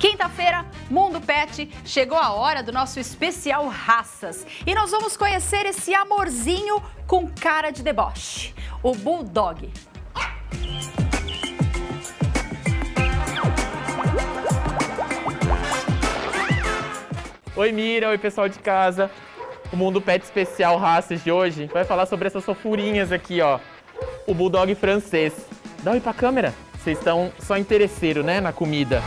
Quinta-feira, Mundo Pet, chegou a hora do nosso especial Raças. E nós vamos conhecer esse amorzinho com cara de deboche, o Bulldog. Oi Mira, oi pessoal de casa. O Mundo Pet Especial Raças de hoje vai falar sobre essas fofurinhas aqui, ó. O Bulldog francês. Dá oi pra câmera. Vocês estão só interesseiro, né, na comida.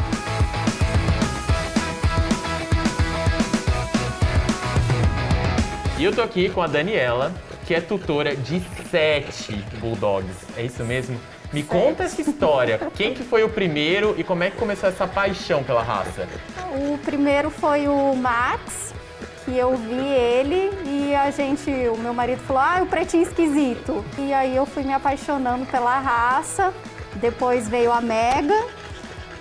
E eu tô aqui com a Daniela, que é tutora de sete Bulldogs. É isso mesmo? Me conta essa história. Quem que foi o primeiro e como é que começou essa paixão pela raça? O primeiro foi o Max, que eu vi ele e a gente, o meu marido falou, ah, o pretinho esquisito. E aí eu fui me apaixonando pela raça. Depois veio a Mega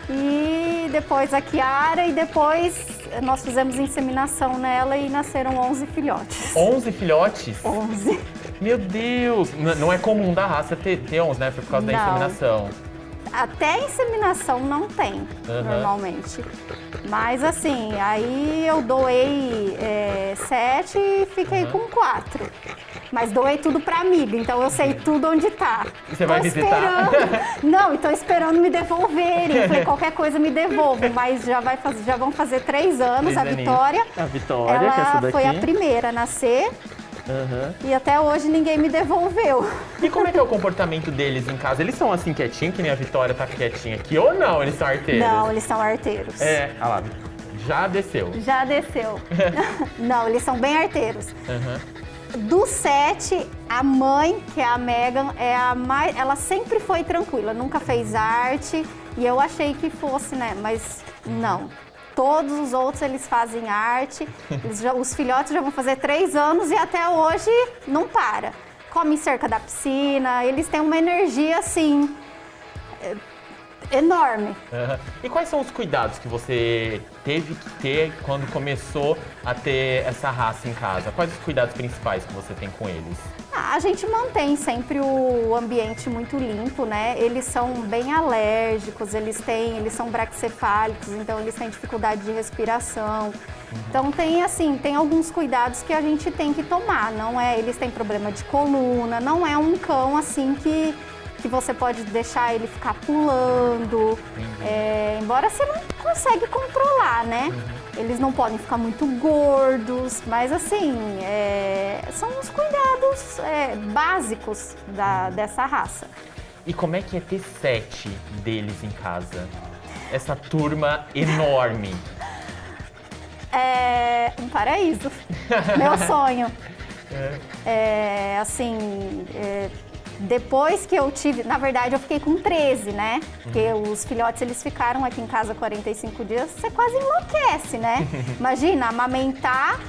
e depois a Kiara e depois nós fizemos inseminação nela e nasceram 11 filhotes. 11 filhotes? 11. Meu Deus! Não é comum da raça ter, ter 11, né? Foi por causa Não. da inseminação. Até a inseminação não tem, Aham. normalmente. Mas assim, aí eu doei é, sete e fiquei com quatro. Mas doei tudo pra amiga, então eu sei tudo onde tá. Você vai Tô visitar? esperando- Não, e tô esperando me devolverem. Eu falei, qualquer coisa me devolvo. Mas já, vai fazer, já vão fazer três anos, Três a. Vitória. A Vitória, que é essa Ela daqui. foi a primeira a nascer Aham. e até hoje ninguém me devolveu. E como é que é o comportamento deles em casa? Eles são assim quietinhos, que nem a Vitória tá quietinha aqui, ou não? Eles são arteiros? Não, eles são arteiros. É, olha lá, já desceu. Já desceu. Não, eles são bem arteiros. Aham. Do sete, a mãe, que é a Megan, é a mais, ela sempre foi tranquila, nunca fez arte e eu achei que fosse, né? Mas não. Todos os outros eles fazem arte. Eles já- os filhotes já vão fazer três anos e até hoje não para. Comem cerca da piscina, eles têm uma energia assim enorme. Aham. E quais são os cuidados que você teve que ter quando começou a ter essa raça em casa? Quais os cuidados principais que você tem com eles? Ah, A gente mantém sempre o ambiente muito limpo, né? Eles são bem alérgicos, eles têm, eles são braquicefálicos, então eles têm dificuldade de respiração. Então tem assim, tem alguns cuidados que a gente tem que tomar. Não é, eles têm problema de coluna, não é um cão assim que que você pode deixar ele ficar pulando. É, embora você não consegue controlar, né? Eles não podem ficar muito gordos, mas assim, é, são os cuidados é, básicos da- dessa raça. E como é que é ter sete deles em casa? Essa turma enorme. É um paraíso. Meu sonho. É, assim, é, depois que eu tive, na verdade eu fiquei com 13, né? Porque os filhotes eles ficaram aqui em casa 45 dias, você quase enlouquece, né? Imagina, amamentar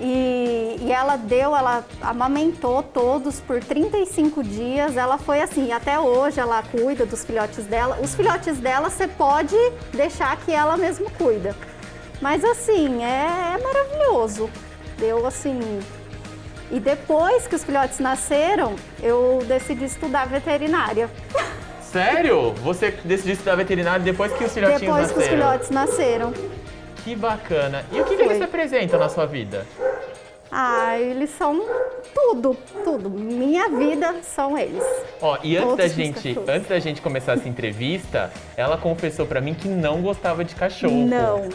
e, e ela deu, ela amamentou todos por 35 dias. Ela foi assim, até hoje ela cuida dos filhotes dela. Os filhotes dela você pode deixar que ela mesmo cuida. Mas assim, é, é maravilhoso. Eu assim. E depois que os filhotes nasceram, eu decidi estudar veterinária. Sério? Você decidiu estudar veterinário depois que os filhotinhos depois que os nasceram? filhotes nasceram. Que bacana. E o que, que eles representam na sua vida? Ah, eles são tudo, tudo. Minha vida são eles. Ó, e antes da gente, cachorros. antes da gente começar essa entrevista, ela confessou pra mim que não gostava de cachorro. Não.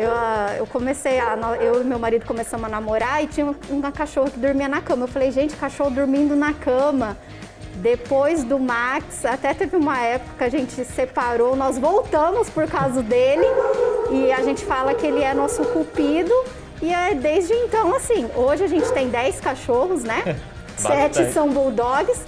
Eu, ah, eu comecei a. Eu e meu marido começamos a namorar e tinha um- uma cachorra que dormia na cama. Eu falei, gente, cachorro dormindo na cama. Depois do Max, até teve uma época que a gente se separou, nós voltamos por causa dele e a gente fala que ele é nosso cupido. E é desde então, assim, hoje a gente tem 10 cachorros, né? Sete são bulldogs.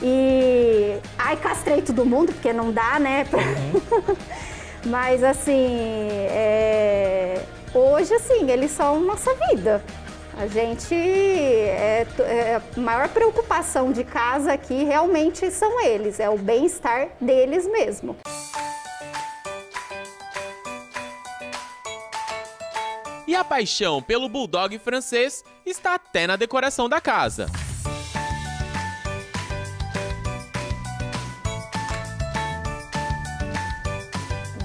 E. Ai, castrei todo mundo, porque não dá, né? Mas assim, é, hoje assim, eles são nossa vida. A gente, é, é, a maior preocupação de casa aqui realmente são eles, é o bem-estar deles mesmo. E a paixão pelo bulldog francês está até na decoração da casa.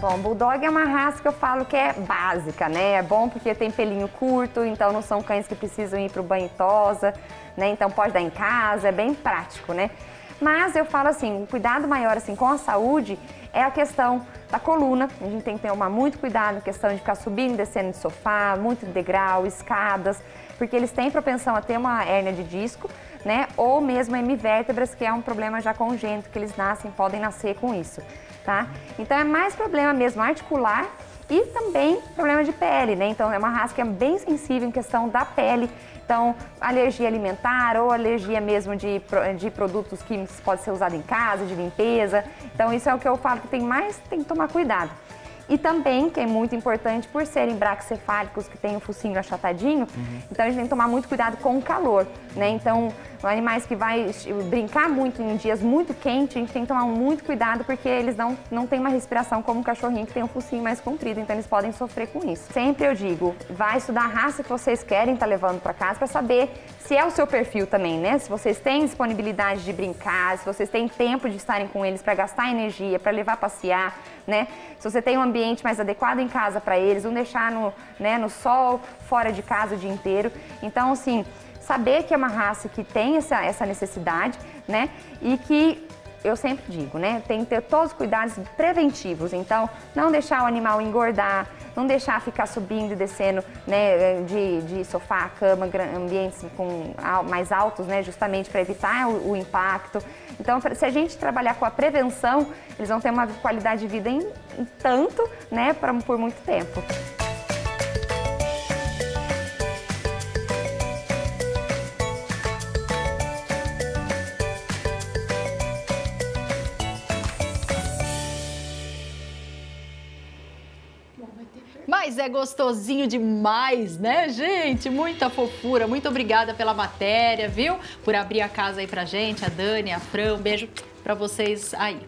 Bom, Bulldog é uma raça que eu falo que é básica, né? É bom porque tem pelinho curto, então não são cães que precisam ir para o banho tosa, né? Então pode dar em casa, é bem prático, né? Mas eu falo assim, o cuidado maior assim com a saúde é a questão da coluna. A gente tem que tomar muito cuidado na questão de ficar subindo descendo de sofá, muito degrau, escadas, porque eles têm propensão a ter uma hérnia de disco, né? Ou mesmo hemivértebras, que é um problema já congênito, que eles nascem, podem nascer com isso, tá? Então é mais problema mesmo articular e também problema de pele, né? Então é uma raça que é bem sensível em questão da pele. Então, alergia alimentar ou alergia mesmo de, de produtos químicos que pode ser usado em casa, de limpeza. Então, isso é o que eu falo que tem mais, tem que tomar cuidado. E também, que é muito importante, por serem braxcefálicos, que tem o focinho achatadinho, uhum. então a gente tem que tomar muito cuidado com o calor, né? Então, animais que vai brincar muito em dias muito quentes, a gente tem que tomar muito cuidado porque eles não, não têm uma respiração como um cachorrinho que tem um focinho mais comprido, então eles podem sofrer com isso. Sempre eu digo, vai estudar a raça que vocês querem estar tá levando para casa para saber se é o seu perfil também, né? Se vocês têm disponibilidade de brincar, se vocês têm tempo de estarem com eles para gastar energia, para levar passear, né? Se você tem um ambiente mais adequado em casa para eles, não deixar no, né, no sol, fora de casa o dia inteiro. Então, assim, saber que é uma raça que tem essa, essa necessidade, né? E que eu sempre digo, né? Tem que ter todos os cuidados preventivos. Então, não deixar o animal engordar, não deixar ficar subindo e descendo né, de, de sofá, cama, ambientes com, mais altos, né? Justamente para evitar o, o, impacto. Então, se a gente trabalhar com a prevenção, eles vão ter uma qualidade de vida em, em tanto, né? Pra, por muito tempo. Mas é gostosinho demais, né, gente? Muita fofura. Muito obrigada pela matéria, viu? Por abrir a casa aí pra gente, a Dani, a Fran. Um beijo pra vocês aí.